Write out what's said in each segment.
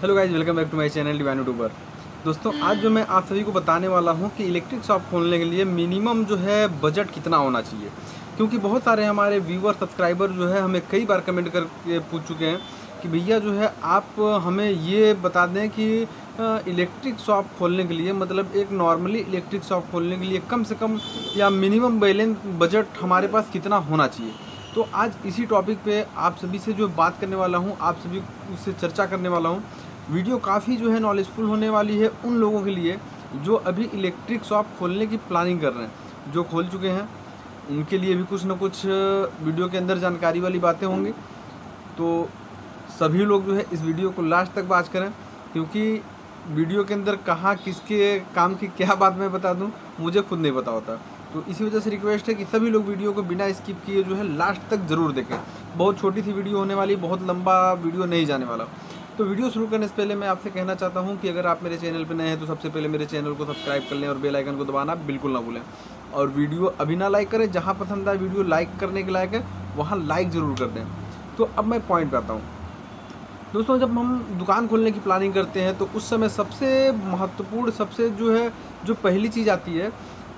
Hello guys welcome back to my channel divine YouTuber दोस्तों, आज जो मैं आप सभी को बताने वाला हूँ कि इलेक्ट्रिक शॉप खोलने के लिए मिनिमम जो है बजट कितना होना चाहिए। क्योंकि बहुत सारे हमारे व्यूअर सब्सक्राइबर जो है हमें कई बार कमेंट करके पूछ चुके हैं कि भैया जो है आप हमें ये बता दें कि इलेक्ट्रिक शॉप खोलने के लिए मतलब एक नॉर्मली इलेक्ट्रिक शॉप खोलने के लिए कम से कम या मिनिमम बैलेंस बजट हमारे पास कितना होना चाहिए। तो आज इसी टॉपिक पे आप सभी से जो बात करने वाला हूँ, आप सभी उससे चर्चा करने वाला हूँ वीडियो काफ़ी जो है नॉलेजफुल होने वाली है उन लोगों के लिए जो अभी इलेक्ट्रिक शॉप खोलने की प्लानिंग कर रहे हैं। जो खोल चुके हैं, उनके लिए भी कुछ ना कुछ वीडियो के अंदर जानकारी वाली बातें होंगी। तो सभी लोग जो है इस वीडियो को लास्ट तक बात करें, क्योंकि वीडियो के अंदर कहाँ, किसके काम की क्या बात मैं बता दूँ, मुझे खुद नहीं पता होता। तो इसी वजह से रिक्वेस्ट है कि सभी लोग वीडियो को बिना स्किप किए जो है लास्ट तक ज़रूर देखें। बहुत छोटी सी वीडियो होने वाली, बहुत लंबा वीडियो नहीं जाने वाला। तो वीडियो शुरू करने से पहले मैं आपसे कहना चाहता हूँ कि अगर आप मेरे चैनल पर नए हैं तो सबसे पहले मेरे चैनल को सब्सक्राइब कर लें और बेल आइकन को दबाना बिल्कुल ना भूलें। और वीडियो अभी ना लाइक करें, जहाँ पसंद आए वीडियो लाइक करने के लायक है, वहाँ लाइक ज़रूर कर दें। तो अब मैं पॉइंट पे आता हूँ। दोस्तों, जब हम दुकान खोलने की प्लानिंग करते हैं तो उस समय सबसे महत्वपूर्ण, सबसे जो है, जो पहली चीज़ आती है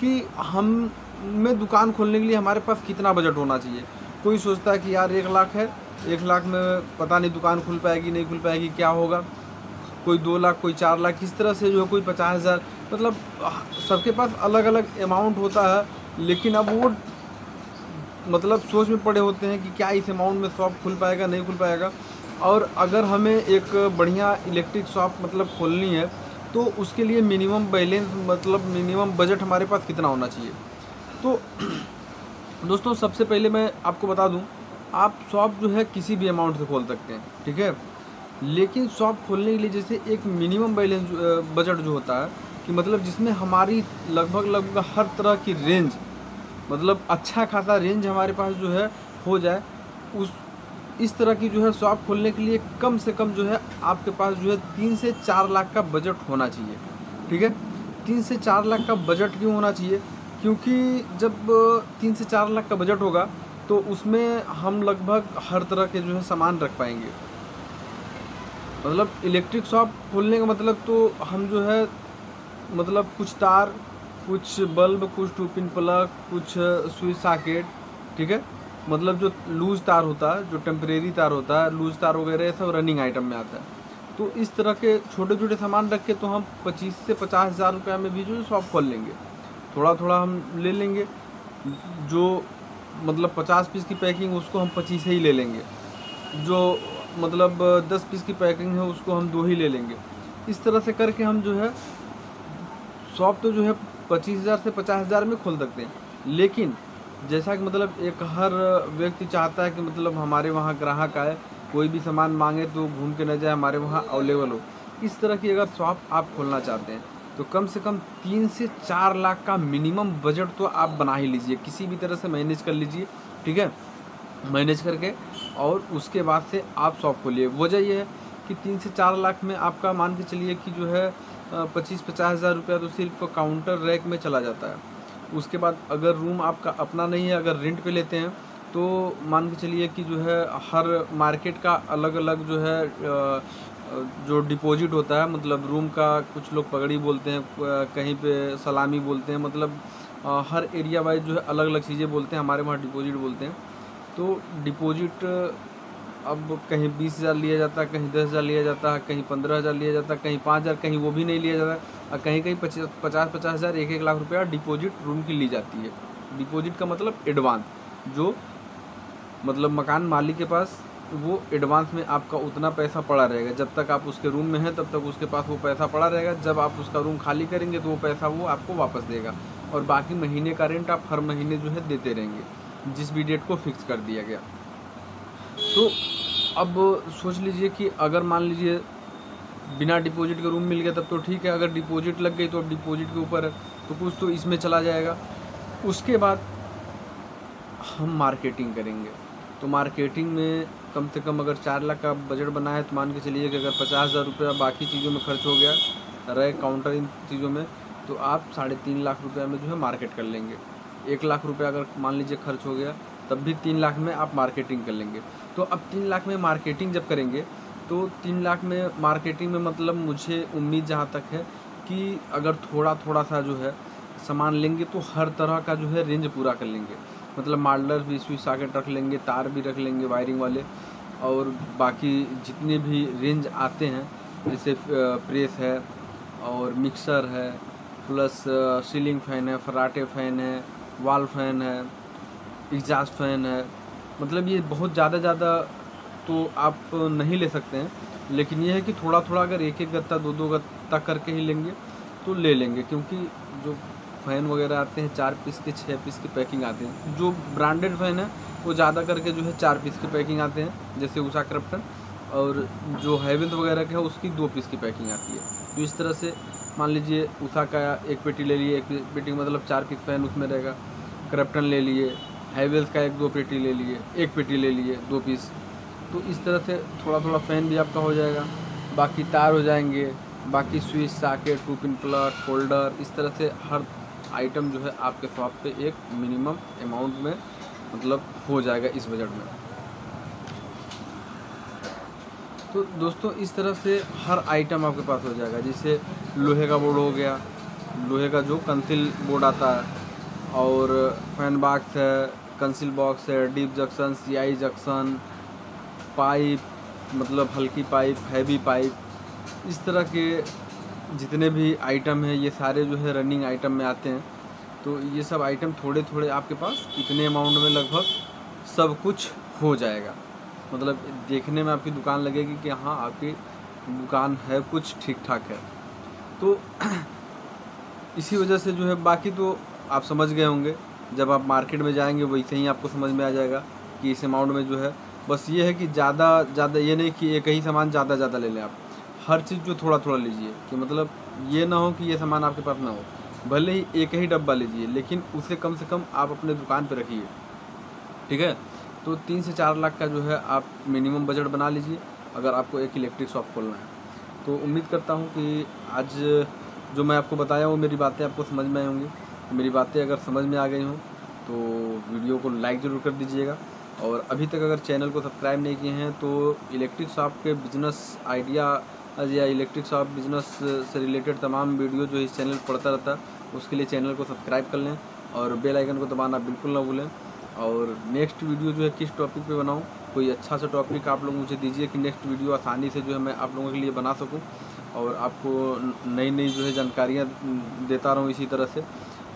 कि हम में दुकान खोलने के लिए हमारे पास कितना बजट होना चाहिए। कोई सोचता है कि यार एक लाख है एक लाख में पता नहीं दुकान खुल पाएगी, नहीं खुल पाएगी, क्या होगा? कोई दो लाख, कोई चार लाख, किस तरह से जो है कोई पचास हज़ार मतलब सबके पास अलग अलग अमाउंट होता है, लेकिन अब वो मतलब सोच में पड़े होते हैं कि क्या इस अमाउंट में शॉप खुल पाएगा, नहीं खुल पाएगा? और अगर हमें एक बढ़िया इलेक्ट्रिक शॉप मतलब खोलनी है तो उसके लिए मिनिमम बैलेंस मतलब मिनिमम बजट हमारे पास कितना होना चाहिए? तो दोस्तों, सबसे पहले मैं आपको बता दूँ आप शॉप जो है किसी भी अमाउंट से खोल सकते हैं, ठीक है? लेकिन शॉप खोलने के लिए जैसे एक मिनिमम बैलेंस बजट जो होता है, कि मतलब जिसमें हमारी लगभग लगभग हर तरह की रेंज मतलब अच्छा खासा रेंज हमारे पास जो है हो जाए, उस, इस तरह की जो है शॉप खोलने के लिए कम से कम जो है आपके पास जो है तीन से चार लाख का बजट होना चाहिए, ठीक है? तीन से चार लाख का बजट क्यों होना चाहिए? क्योंकि जब तीन से चार लाख का बजट होगा तो उसमें हम लगभग हर तरह के जो है सामान रख पाएँगे। मतलब इलेक्ट्रिक शॉप खोलने का मतलब तो हम जो है मतलब कुछ तार, कुछ बल्ब कुछ टू पिन प्लग कुछ स्विच साकेट ठीक है? मतलब जो लूज तार होता है, जो टेम्परेरी तार होता है लूज तार वगैरह सब रनिंग आइटम में आता है। तो इस तरह के छोटे छोटे सामान रख के तो हम पच्चीस से पचास हज़ार रुपये में भी जो शॉप खोल लेंगे। थोड़ा थोड़ा हम ले लेंगे। जो मतलब पचास पीस की पैकिंग उसको हम पच्चीस ही ले लेंगे। जो मतलब दस पीस की पैकिंग है उसको हम दो ही ले लेंगे। इस तरह से करके हम जो है, शॉप तो जो है पच्चीस हज़ार से पचास हज़ार में खोल सकते हैं। लेकिन जैसा कि मतलब एक हर व्यक्ति चाहता है कि मतलब हमारे वहाँ ग्राहक आए, कोई भी सामान मांगे तो घूम के न जाए, हमारे वहाँ अवेलेबल हो। इस तरह की अगर शॉप आप खोलना चाहते हैं तो कम से कम तीन से चार लाख का मिनिमम बजट तो आप बना ही लीजिए। किसी भी तरह से मैनेज कर लीजिए, ठीक है? मैनेज करके और उसके बाद से आप शॉप खोलिए। वजह यह है कि तीन से चार लाख में आपका मान के चलिए कि जो है पच्चीस, पचास हज़ार रुपया तो सिर्फ़ काउंटर रैक में चला जाता है। उसके बाद अगर रूम आपका अपना नहीं है, अगर रेंट पे लेते हैं तो मान के चलिए कि जो है, हर मार्केट का अलग अलग जो है जो डिपॉजिट होता है मतलब रूम का कुछ लोग पगड़ी बोलते हैं कहीं पे सलामी बोलते हैं मतलब हर एरिया वाइज जो है अलग अलग चीज़ें बोलते हैं, हमारे वहाँ डिपॉजिट बोलते हैं। तो डिपॉजिट, अब कहीं बीस हज़ार लिया जाता है कहीं दस हज़ार लिया जाता है कहीं पंद्रह हज़ार लिया जाता है कहीं पाँच हज़ार, कहीं वो भी नहीं लिया जाता, और कहीं कहीं पचास पचास पचास हज़ार, एक एक लाख रुपया डिपॉजिट रूम की ली जाती है। डिपॉजिट का मतलब एडवांस, जो मतलब मकान मालिक के पास वो एडवांस में आपका उतना पैसा पड़ा रहेगा। जब तक आप उसके रूम में हैं, तब तक उसके पास वो पैसा पड़ा रहेगा। जब आप उसका रूम खाली करेंगे तो वो पैसा वो आपको वापस देगा। और बाकी महीने का रेंट आप हर महीने जो है देते रहेंगे, जिस भी डेट को फिक्स कर दिया गया। तो अब सोच लीजिए कि अगर मान लीजिए बिना डिपॉजिट के रूम मिल गया, तब तो ठीक है। अगर डिपॉजिट लग गई तो अब डिपॉजिट के ऊपर तो कुछ तो इसमें चला जाएगा। उसके बाद हम मार्केटिंग करेंगे। तो मार्केटिंग में कम से कम अगर चार लाख का बजट बना है तो मान के चलिए कि अगर पचास हज़ार रुपया बाकी चीज़ों में खर्च हो गया, रहे काउंटर इन चीज़ों में तो आप साढ़े तीन लाख रुपये में जो है मार्केट कर लेंगे। एक लाख रुपया अगर मान लीजिए खर्च हो गया, तब भी तीन लाख में आप मार्केटिंग कर लेंगे। तो अब तीन लाख में मार्केटिंग जब करेंगे तो तीन लाख में मार्केटिंग में मतलब मुझे उम्मीद जहाँ तक है कि अगर थोड़ा थोड़ा सा जो है सामान लेंगे तो हर तरह का जो है रेंज पूरा कर लेंगे। मतलब मार्डलर भी स्विच सॉकेट रख लेंगे, तार भी रख लेंगे वायरिंग वाले। और बाकी जितने भी रेंज आते हैं, जैसे प्रेस है और मिक्सर है, प्लस सीलिंग फ़ैन है, फराटे फ़ैन है, वाल फ़ैन है, एग्जास्ट फ़ैन है मतलब ये बहुत ज़्यादा ज़्यादा तो आप नहीं ले सकते हैं। लेकिन ये है कि थोड़ा थोड़ा अगर एक एक गत्ता दो दो गत्ता करके ही लेंगे तो ले लेंगे, क्योंकि जो फ़ैन वगैरह आते हैं, चार पीस के छः पीस की पैकिंग आते हैं। जो ब्रांडेड फ़ैन है, वो ज़्यादा करके जो है चार पीस की पैकिंग आते हैं, जैसे उषा क्रप्टन और जो हैवेल्स वगैरह का है, उसकी दो पीस की पैकिंग आती है। तो इस तरह से मान लीजिए उषा का एक पेटी ले लिए, एक पेटी मतलब चार पीस फ़ैन उसमें रहेगा। क्रप्टन ले लिए, हैवेल्स का एक दो पेटी ले लिए, एक पेटी ले लिए, दो पीस। तो इस तरह से थोड़ा थोड़ा फ़ैन भी आपका हो जाएगा। बाकी तार हो जाएँगे, बाकी switch, socket, two pin plug holder इस तरह से हर आइटम जो है आपके शॉप पे एक मिनिमम अमाउंट में मतलब हो जाएगा इस बजट में। तो दोस्तों, इस तरह से हर आइटम आपके पास हो जाएगा। जैसे लोहे का बोर्ड हो गया, लोहे का जो कंसिल बोर्ड आता है, और फ़ैन बॉक्स है कंसिल बॉक्स है deep junction CI junction pipe मतलब हल्की पाइप हैवी पाइप इस तरह के जितने भी आइटम हैं, ये सारे जो है रनिंग आइटम में आते हैं। तो ये सब आइटम थोड़े थोड़े आपके पास इतने अमाउंट में लगभग सब कुछ हो जाएगा। मतलब देखने में आपकी दुकान लगेगी कि हाँ आपकी दुकान है, कुछ ठीक ठाक है। तो इसी वजह से जो है, बाकी तो आप समझ गए होंगे। जब आप मार्केट में जाएँगे, वैसे ही आपको समझ में आ जाएगा कि इस अमाउंट में जो है, बस ये है कि ज़्यादा ज़्यादा ये नहीं कि एक ही सामान ज़्यादा ज़्यादा ले लें आप। हर चीज़ जो थोड़ा थोड़ा लीजिए, कि मतलब ये ना हो कि ये सामान आपके पास ना हो। भले ही एक ही डब्बा लीजिए, लेकिन उसे कम से कम आप अपने दुकान पर रखिए। ठीक है? तो तीन से चार लाख का जो है आप मिनिमम बजट बना लीजिए, अगर आपको एक इलेक्ट्रिक शॉप खोलना है। तो उम्मीद करता हूँ कि आज जो मैं आपको बताया वो मेरी बातें आपको समझ में आई होंगी। मेरी बातें अगर समझ में आ गई हों तो वीडियो को लाइक ज़रूर कर दीजिएगा। और अभी तक अगर चैनल को सब्सक्राइब नहीं किए हैं तो इलेक्ट्रिक शॉप के बिज़नेस आइडिया या इलेक्ट्रिक शॉप बिज़नेस से रिलेटेड तमाम वीडियो जो इस चैनल पड़ता रहता है उसके लिए चैनल को सब्सक्राइब कर लें और बेल आइकन को दबाना बिल्कुल ना भूलें। और नेक्स्ट वीडियो जो है, किस टॉपिक पे बनाऊँ, कोई अच्छा सा टॉपिक आप लोग मुझे दीजिए कि नेक्स्ट वीडियो आसानी से जो है मैं आप लोगों के लिए बना सकूँ और आपको नई नई जो है जानकारियाँ देता रहूँ इसी तरह से।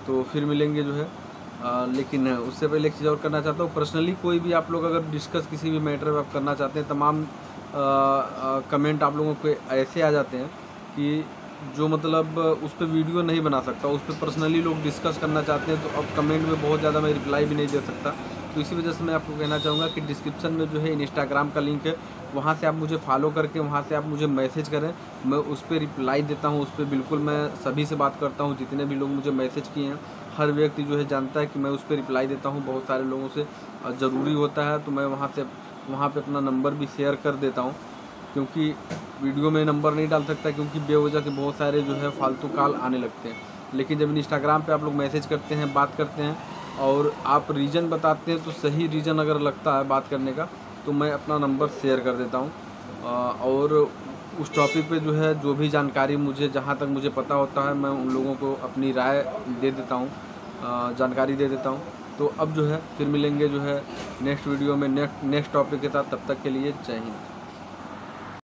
तो फिर मिलेंगे जो है आ, लेकिन उससे पहले एक चीज़ और करना चाहता हूँ। पर्सनली कोई भी आप लोग अगर डिस्कस किसी भी मैटर में आप करना चाहते हैं तमाम कमेंट आप लोगों को ऐसे आ जाते हैं कि जो मतलब उस पर वीडियो नहीं बना सकता उस पर पर्सनली लोग डिस्कस करना चाहते हैं तो अब कमेंट में बहुत ज़्यादा मैं रिप्लाई भी नहीं दे सकता। तो इसी वजह से मैं आपको कहना चाहूँगा कि डिस्क्रिप्शन में जो है इंस्टाग्राम का लिंक है वहाँ से आप मुझे फॉलो करके वहाँ से आप मुझे मैसेज करें। मैं उस पर रिप्लाई देता हूँ उस पर बिल्कुल मैं सभी से बात करता हूँ जितने भी लोग मुझे मैसेज किए हैं। हर व्यक्ति जो है जानता है कि मैं उस पर रिप्लाई देता हूँ बहुत सारे लोगों से। ज़रूरी होता है तो मैं वहाँ से, वहाँ पे अपना नंबर भी शेयर कर देता हूँ। क्योंकि वीडियो में नंबर नहीं डाल सकता क्योंकि बेवजह के बहुत सारे जो है फालतू कॉल आने लगते हैं। लेकिन जब इंस्टाग्राम पे आप लोग मैसेज करते हैं, बात करते हैं और आप रीज़न बताते हैं तो सही रीज़न अगर लगता है बात करने का तो मैं अपना नंबर शेयर कर देता हूँ। और उस टॉपिक पे जो है, जो भी जानकारी मुझे, जहाँ तक मुझे पता होता है, मैं उन लोगों को अपनी राय दे देता हूँ जानकारी दे देता हूँ। तो अब जो है, फिर मिलेंगे जो है नेक्स्ट वीडियो में नेक्स्ट नेक्स्ट टॉपिक के साथ। तब तक के लिए जय हिंद।